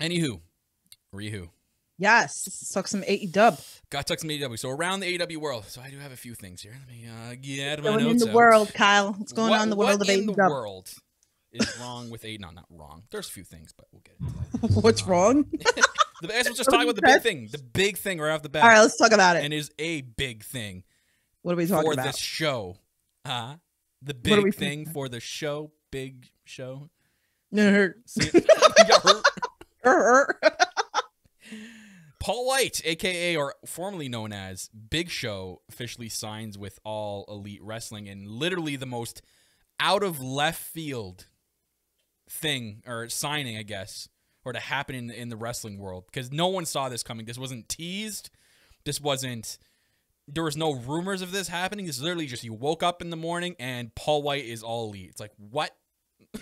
Anywho, Rihu. Yes, let's talk some AE dub. Got to talk some AEW. So around the AEW world. So I do have a few things here. Let me uh, get my Going in the out. world, Kyle. What's going What- on in the world what of in AE the world is wrong with A? No, not wrong. There's a few things, but we'll get into that. What's wrong? The, I guess we'll just talk about the big thing. The big thing right off the bat. All right, let's talk about it. and is a big thing What are we talking for about? this show. Uh, the What are we big thing for the show. Big show. Er, See, you got hurt. Paul Wight, aka or formerly known as Big Show, officially signs with All Elite Wrestling, and literally the most out of left field thing or signing, I guess, or to happen in in the wrestling world because no one saw this coming. This wasn't teased. This wasn't. There was no rumors of this happening. This is literally just you woke up in the morning and Paul Wight is All Elite. It's like what?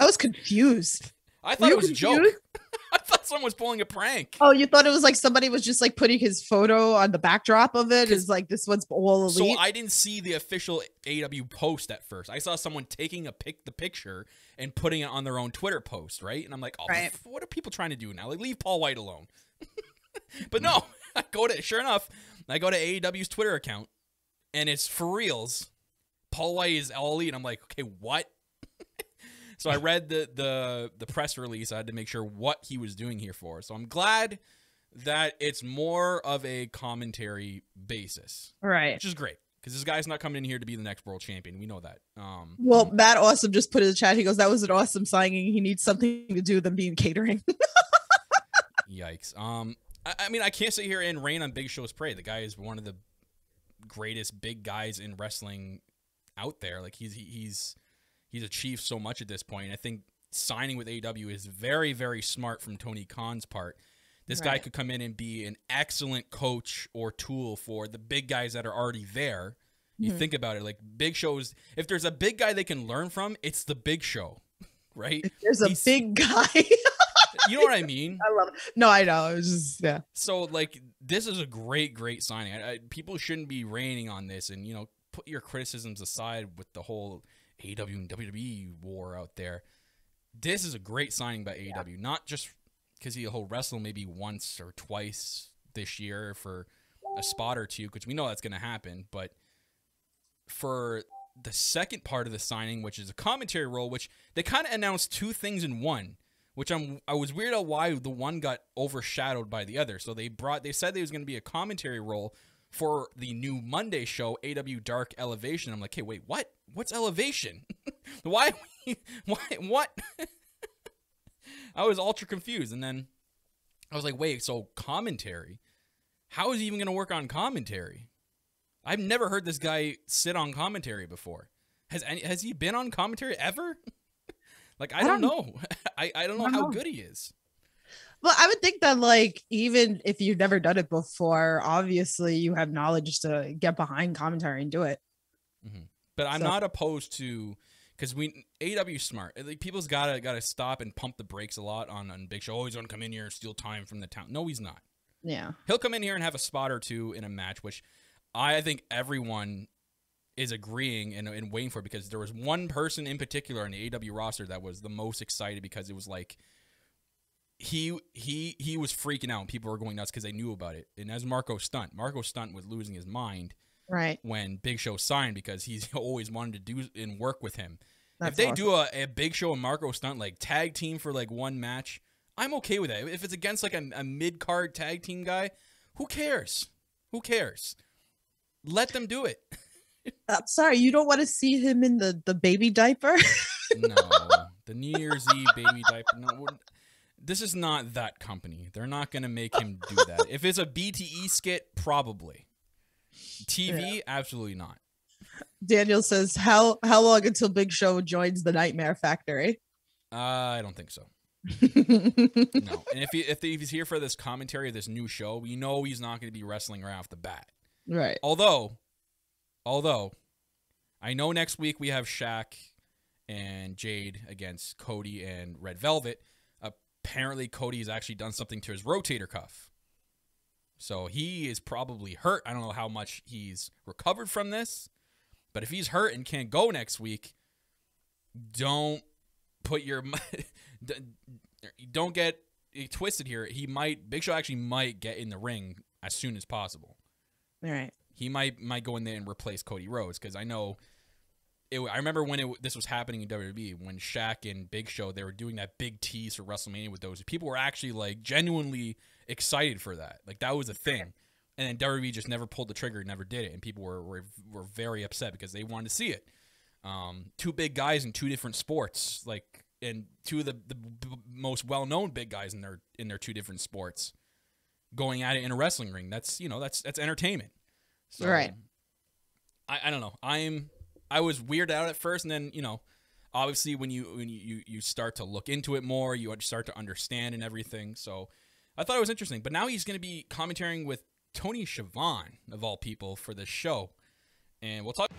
I was confused. I thought it was a joke. I thought someone was pulling a prank. Oh, you thought it was like somebody was just like putting his photo on the backdrop of it? Is like this one's all elite. So I didn't see the official AW post at first. I saw someone taking a pic the picture and putting it on their own Twitter post, right? And I'm like, oh, Right. what are people trying to do now? Like, leave Paul Wight alone. but no, I go to sure enough, I go to AEW's Twitter account, and it's for reals. Paul Wight is all elite. I'm like, okay, what? So I read the the the press release. I had to make sure what he was doing here for. So I'm glad that it's more of a commentary basis right. which is great because this guy's not coming in here to be the next world champion. We know that. Um, Well, Matt Awesome just put in the chat. He goes, "That was an awesome signing. He needs something to do than being catering." yikes. Um, I, I mean, I can't sit here and rain on Big Show's parade. The guy is one of the greatest big guys in wrestling out there. Like he's he, he's he's achieved so much at this point. I think signing with AEW is very very smart from Tony Khan's part. This guy could come in and be an excellent coach or tool for the big guys that are already there. You Mhm. think about it, like Big Show's. If there's a big guy they can learn from, it's the Big Show, right? There's a He's- big guy. You know what I mean? I love it. No, I know. It was just yeah. So like this is a great, great signing. I, I, people shouldn't be raining on this, and you know, put your criticisms aside with the whole AEW and WWE war out there. This is a great signing by AEW, not just because he'll wrestle maybe once or twice this year for a spot or two, because we know that's going to happen, but for the second part of the signing, which is a commentary role, which they kind of announced two things in one, which I'm I was weird out why the one got overshadowed by the other. So they brought they said there was going to be a commentary role for the new Monday show, AW Dark Elevation. I'm like, hey, wait, what? What's Elevation? why? Why? What? I was ultra confused, and then I was like, wait, so commentary? How is he even going to work on commentary? I've never heard this guy sit on commentary before. Has any, has he been on commentary ever? like I, I don't, don't- know. I, I don't know I don't how know. good he is. Well, I would think that like even if you've never done it before, obviously you have knowledge to get behind commentary and do it. Mm-hmm. But I'm So- not opposed to because we AW smart. Like people's gotta gotta stop and pump the brakes a lot on on Big Show. Oh, he's gonna come in here and steal time from the town. No, he's not. Yeah. He'll come in here and have a spot or two in a match, which I think everyone is agreeing and, and waiting for because there was one person in particular on the AW roster that was the most excited because it was like he he he was freaking out and people were going nuts because they knew about it. And as Marko Stunt, Marko Stunt was losing his mind Right. when Big Show signed because he's always wanted to do and work with him. That's if they awesome. do a, a Big Show and Marko Stunt like tag team for like one match, I'm okay with that. If it's against like a, a mid card tag team guy, who cares? Who cares? Let them do it. I'm uh, sorry, you don't want to see him in the the baby diaper. no, the New Year's Eve baby diaper. No, this is not that company. They're not gonna make him do that. If it's a BTE skit, probably. TV, absolutely not. Daniel says, "How how long until Big Show joins the Nightmare Factory?" Uh, I don't think so. No, and if he if, he, if he's here for this commentary of this new show, we know he's not going to be wrestling right off the bat. right. Although, although, I know next week we have Shaq and Jade against Cody and Red Velvet. Apparently, Cody has actually done something to his rotator cuff, so he is probably hurt. I don't know how much he's recovered from this, but if he's hurt and can't go next week, don't put your don't get twisted here. He might Big Show actually might get in the ring as soon as possible. All right. He might might go in there and replace Cody Rhodes because I know. It, I remember when it, this was happening in WWE when Shaq and Big Show they were doing that big tease for WrestleMania with those. People were actually like genuinely excited for that. Like that was a thing. And then WWE just never pulled the trigger never did it. And people were were, were very upset because they wanted to see it. Um, two big guys in two different sports like and two of the, the b- most well-known big guys in their in their two different sports going at it in a wrestling ring. That's you know that's that's entertainment. So, Right. I, I don't know. I'm i was weirded out at first and then you know obviously when you when you, you start to look into it more you start to understand and everything. So i thought it was interesting but now he's going to be commentating with tony Schiavone of all people for this show. And we'll talk